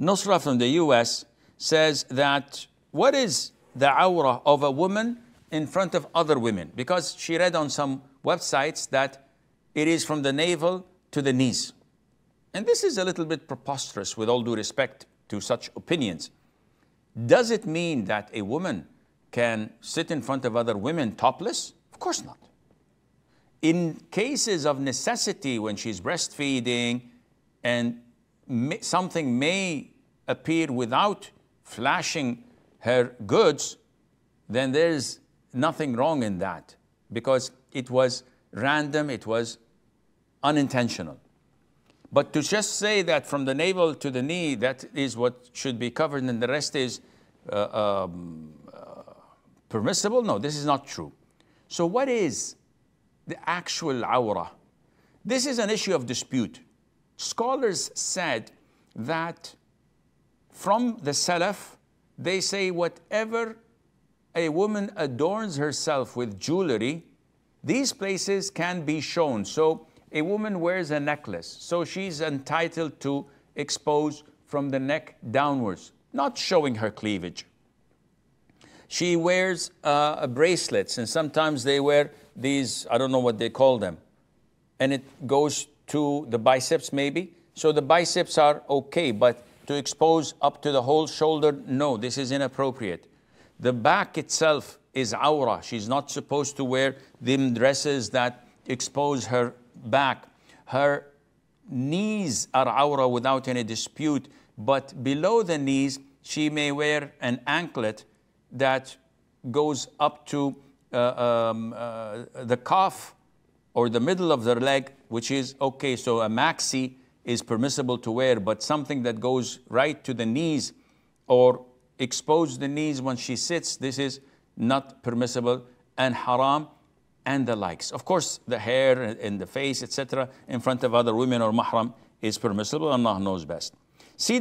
Nusra from the US says that what is the awrah of a woman in front of other women? Because she read on some websites that it is from the navel to the knees. And this is a little bit preposterous with all due respect to such opinions. Does it mean that a woman can sit in front of other women topless? Of course not. In cases of necessity, when she's breastfeeding and something may appear without flashing her goods, then there's nothing wrong in that because it was random, it was unintentional. But to just say that from the navel to the knee, that is what should be covered and the rest is uh, um, uh, permissible, no, this is not true. So, what is the actual awrah? This is an issue of dispute. Scholars said that from the Salaf, they say whatever a woman adorns herself with jewelry, these places can be shown. So a woman wears a necklace, so she's entitled to expose from the neck downwards, not showing her cleavage. She wears uh, bracelets, and sometimes they wear these, I don't know what they call them, and it goes to the biceps maybe. So the biceps are okay, but to expose up to the whole shoulder, no, this is inappropriate. The back itself is awrah. She's not supposed to wear them dresses that expose her back. Her knees are awrah without any dispute, but below the knees, she may wear an anklet that goes up to uh, um, uh, the calf or the middle of the leg, which is okay. So a maxi is permissible to wear, but something that goes right to the knees or expose the knees when she sits, this is not permissible and haram and the likes. Of course, the hair and the face, etc., in front of other women or mahram is permissible. Allah knows best. See